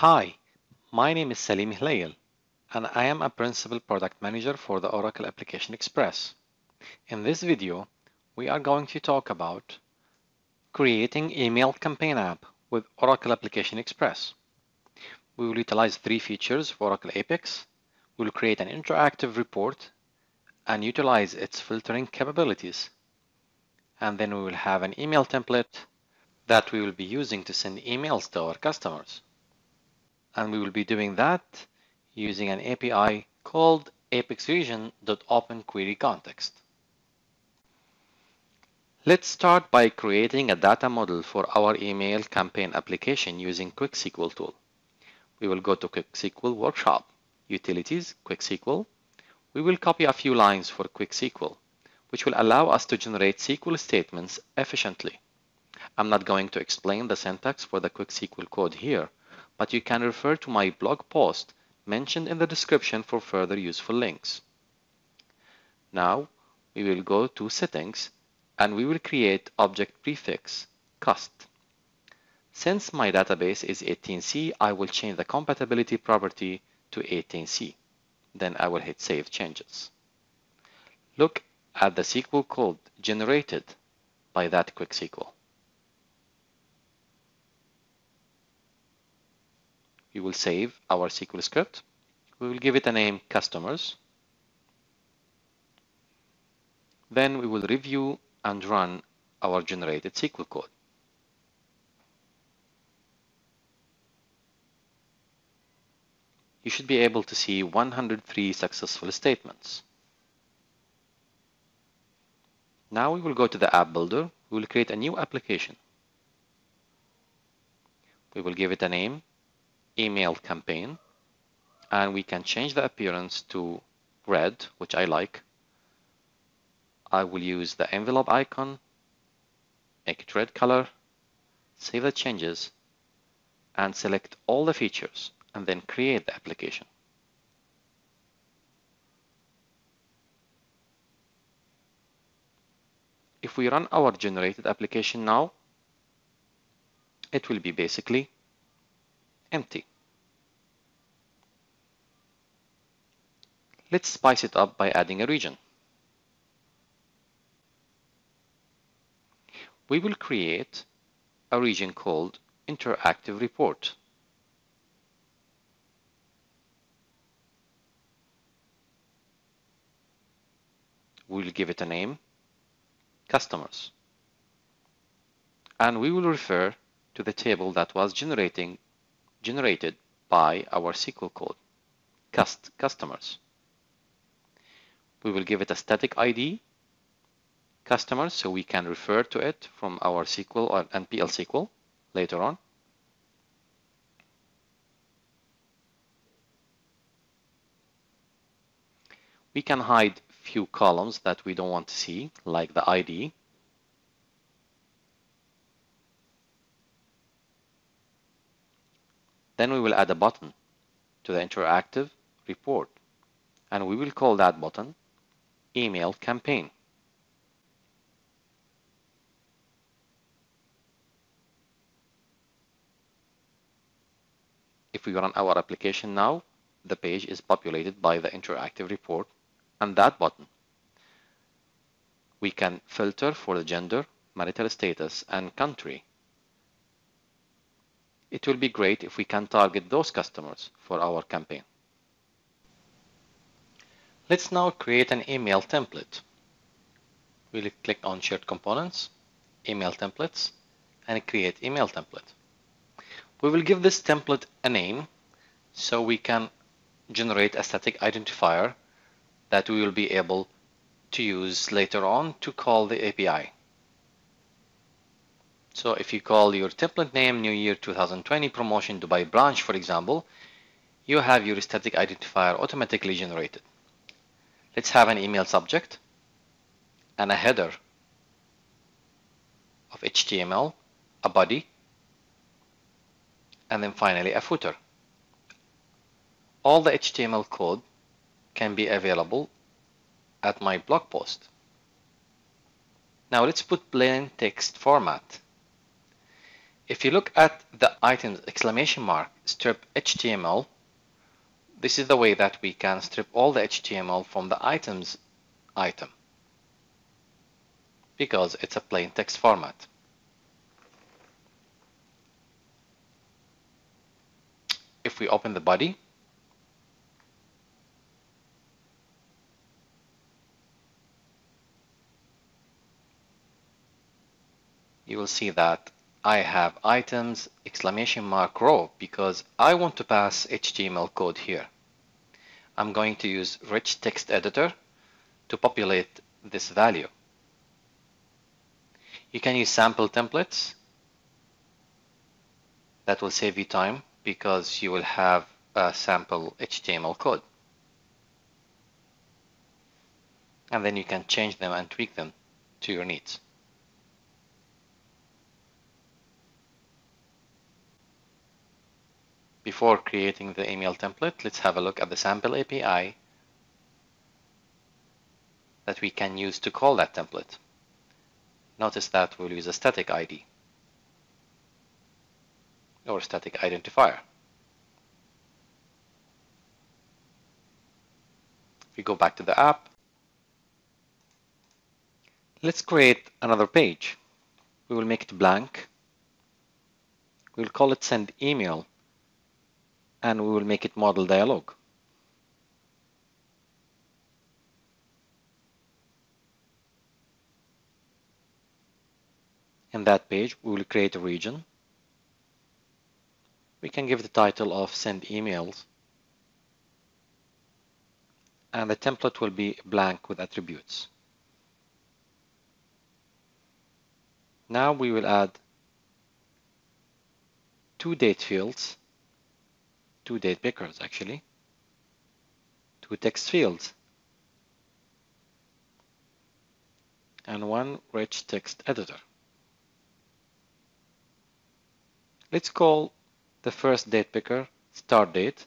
Hi, my name is Salim Hlayel, and I am a Principal Product Manager for the Oracle Application Express. In this video, we are going to talk about creating email campaign app with Oracle Application Express. We will utilize three features of Oracle Apex. We will create an interactive report and utilize its filtering capabilities. And then we will have an email template that we will be using to send emails to our customers. And we will be doing that using an API called apexregion.openQueryContext. Let's start by creating a data model for our email campaign application using QuickSQL tool. We will go to QuickSQL Workshop, Utilities, QuickSQL. We will copy a few lines for QuickSQL, which will allow us to generate SQL statements efficiently. I'm not going to explain the syntax for the QuickSQL code here, but you can refer to my blog post mentioned in the description for further useful links. Now, we will go to Settings and we will create object prefix cust. Since my database is 18C, I will change the compatibility property to 18C. Then I will hit Save Changes. Look at the SQL code generated by that quick SQL. We will save our SQL script. We will give it a name customers. Then we will review and run our generated SQL code. You should be able to see 103 successful statements. Now we will go to the app builder. We will create a new application. We will give it a name, email campaign, and we can change the appearance to red, which I like. I will use the envelope icon, make it red color, save the changes, and select all the features, and then create the application. If we run our generated application now, it will be basically empty. Let's spice it up by adding a region. We will create a region called Interactive Report. We'll give it a name, Customers. And we will refer to the table that was generating, generated by our SQL code, cust customers. We will give it a static ID, customers, so we can refer to it from our SQL or NPL SQL later on. We can hide few columns that we don't want to see, like the ID. Then we will add a button to the interactive report, and we will call that button email campaign. If we run our application now, the page is populated by the interactive report and that button. We can filter for the gender, marital status, and country. It will be great if we can target those customers for our campaign. Let's now create an email template. We'll click on Shared Components, Email Templates, and create email template. We will give this template a name so we can generate a static identifier that we will be able to use later on to call the API. So if you call your template name New Year 2020 Promotion Dubai Branch, for example, you have your static identifier automatically generated. Let's have an email subject and a header of HTML, a body, and then finally a footer. All the HTML code can be available at my blog post. Now let's put plain text format. If you look at the items exclamation mark strip HTML, this is the way that we can strip all the HTML from the items item because it's a plain text format. If we open the body, you will see that I have items exclamation mark row because I want to pass HTML code here. I'm going to use rich text editor to populate this value. You can use sample templates that will save you time because you will have a sample HTML code. And then you can change them and tweak them to your needs. Before creating the email template, let's have a look at the sample API that we can use to call that template. Notice that we'll use a static ID or static identifier. If we go back to the app, let's create another page. We will make it blank. We'll call it send email and we will make it modal dialog. In that page, we will create a region. We can give the title of send emails and the template will be blank with attributes. Now we will add two date fields two date pickers actually, two text fields, and one rich text editor. Let's call the first date picker start date.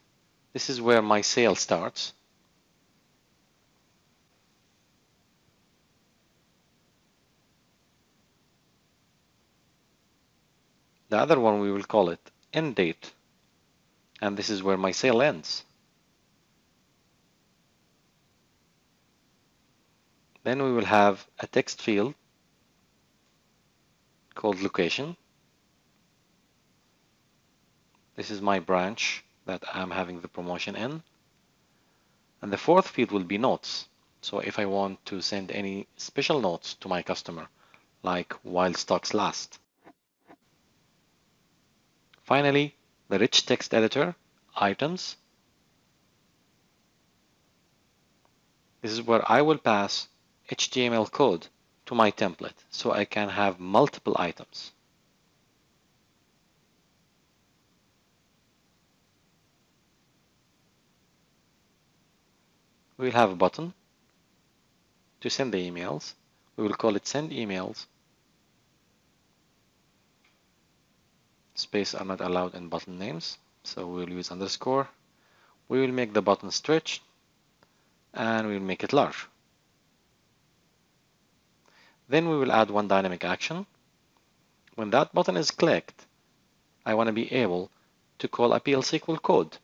This is where my sale starts. The other one we will call it end date and this is where my sale ends. Then we will have a text field called location. This is my branch that I'm having the promotion in. And the fourth field will be notes. So if I want to send any special notes to my customer, like while stocks last. Finally, the rich text editor, items. This is where I will pass HTML code to my template so I can have multiple items. We'll have a button to send the emails. We will call it send emails space are not allowed in button names so we'll use underscore. We will make the button stretch and we'll make it large. Then we will add one dynamic action. When that button is clicked I want to be able to call a PL SQL code.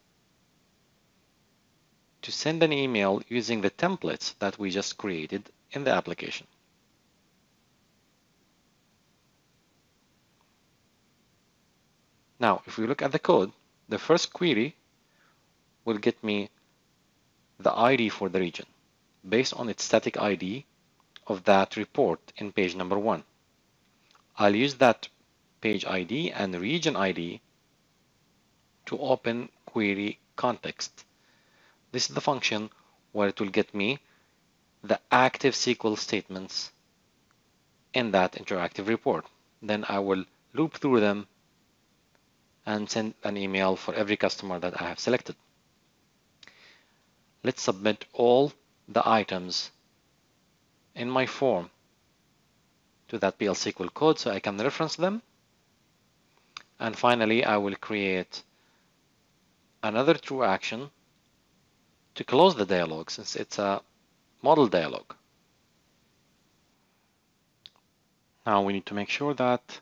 To send an email using the templates that we just created in the application. Now, if we look at the code, the first query will get me the ID for the region based on its static ID of that report in page number one. I'll use that page ID and region ID to open query context. This is the function where it will get me the active SQL statements in that interactive report. Then I will loop through them and send an email for every customer that I have selected. Let's submit all the items in my form to that PL SQL code so I can reference them. And finally, I will create another true action to close the dialog since it's a modal dialog. Now we need to make sure that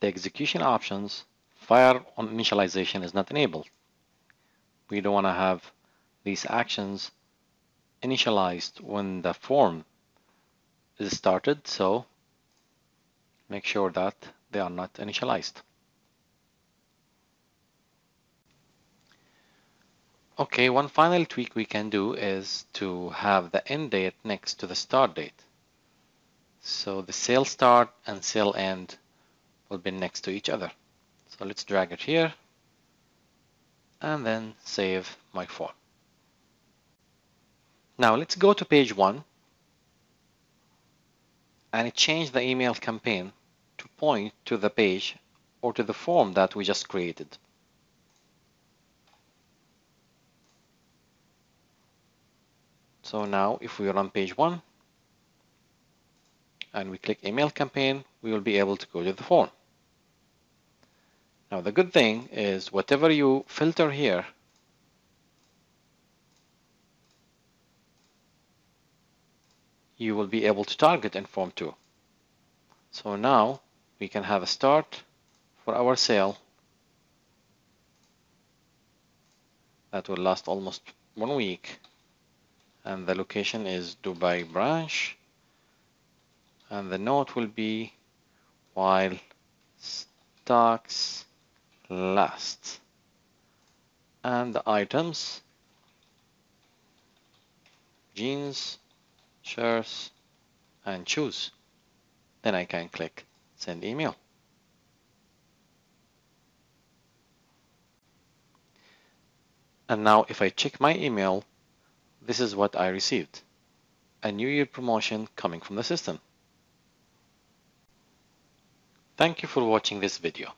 the execution options, fire on initialization is not enabled. We don't want to have these actions initialized when the form is started, so make sure that they are not initialized. Okay, one final tweak we can do is to have the end date next to the start date. So the sale start and sale end will be next to each other. So let's drag it here and then save my form. Now let's go to page one and change the email campaign to point to the page or to the form that we just created. So now if we run page one and we click email campaign, we will be able to go to the form. Now the good thing is whatever you filter here you will be able to target in form 2. So now we can have a start for our sale. That will last almost one week. And the location is Dubai branch. And the note will be while stocks last and the items jeans shirts and shoes then I can click send email and now if I check my email this is what I received. A New Year promotion coming from the system. Thank you for watching this video.